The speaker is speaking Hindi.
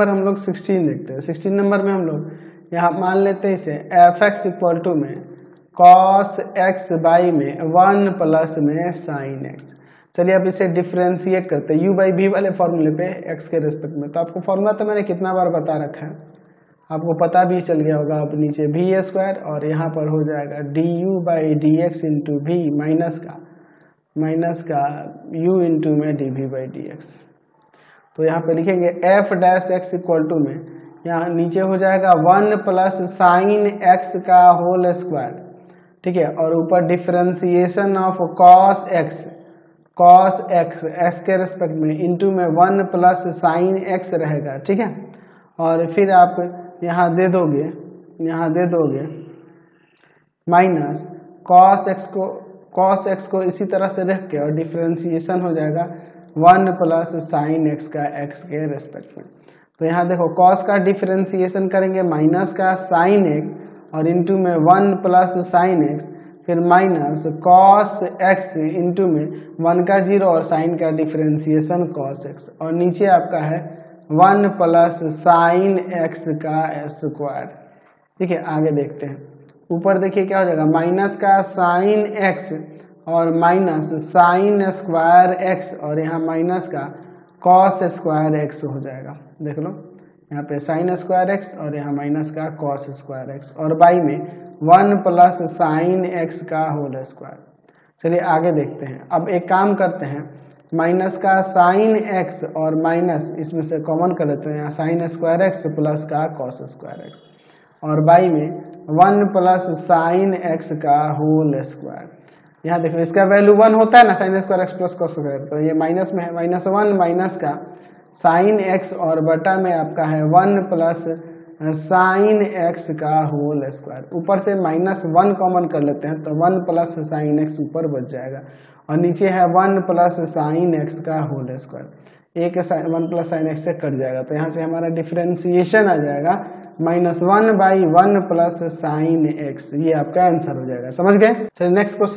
नंबर हम लोग सिक्सटीन देखते हैं। सिक्सटीन नंबर में हम लोग, यहाँ मान लेते हैं इसे एफ़ एक्स इक्वल टू में कॉस एक्स बाई में वन प्लस में साइन एक्स चलिए अब इसे डिफ्रेंशिएट करते हैं। यू बाई वी वाले फॉर्मूले पे एक्स के रिस्पेक्ट में। तो आपको फॉर्मूला तो मैंने कितना बार बता रखा है। आपको पता भी चल गया होगा अब नीचे वी स्क्वायर और यहाँ पर हो जाएगा d u by d x into v minus का माइनस का u इंटू में d v by d x तो यहाँ पे लिखेंगे f dash x equal to में, यहाँ नीचे हो जाएगा वन प्लस साइन एक्स का होल स्क्वायर ठीक है? और ऊपर differentiation of cos x cos x x के रेस्पेक्ट में इंटू में वन प्लस साइन एक्स रहेगा। ठीक है? और फिर आप यहाँ दे दोगे, यहाँ दे दोगे माइनस कॉस एक्स को कॉस एक्स को इसी तरह से रख के और डिफ्रेंसिएशन हो जाएगा। वन प्लस साइन एक्स का एक्स के रेस्पेक्ट में। तो यहाँ देखो कॉस का डिफ्रेंसिएशन करेंगे माइनस का साइन एक्स, और इंटू में वन प्लस साइन एक्स, फिर माइनस कॉस एक्स इंटू में वन का ज़ीरो और साइन का डिफ्रेंसिएशन कॉस एक्स। और नीचे आपका है वन प्लस साइन एक्स का स्क्वायर ठीक है, आगे देखते हैं। ऊपर देखिए क्या हो जाएगा माइनस का साइन एक्स और माइनस साइन स्क्वायर एक्स, और यहाँ माइनस का कॉस स्क्वायर एक्स हो जाएगा। देख लो, यहाँ पे साइन स्क्वायर एक्स और यहाँ माइनस का कॉस स्क्वायर एक्स, और बाई में वन प्लस साइन एक्स का होल स्क्वायर। चलिए आगे देखते हैं। अब एक काम करते हैं, माइनस का साइन एक्स और माइनस इसमें से कॉमन कर लेते हैं, यहाँ साइन स्क्वायर एक्स प्लस का कॉस स्क्वायर एक्स, और बाई में वन प्लस साइन एक्स का होल स्क्वायर। यहाँ देखो, इसका वैल्यू वन होता है ना sine square x plus cos square तो ये माइनस में है माइनस वन माइनस का साइन एक्स और बटा में आपका है वन प्लस साइन एक्स का होल स्क्वायर ऊपर से माइनस वन कॉमन कर लेते हैं तो वन प्लस साइन एक्स ऊपर बच जाएगा। और नीचे है वन प्लस साइन एक्स का होल स्क्वायर एक वन प्लस साइन एक्स से कट जाएगा तो यहाँ से हमारा डिफ्रेंसिएशन आ जाएगा। Minus one by one plus sine x ये आपका आंसर हो जाएगा। समझ गए? चलिए नेक्स्ट क्वेश्चन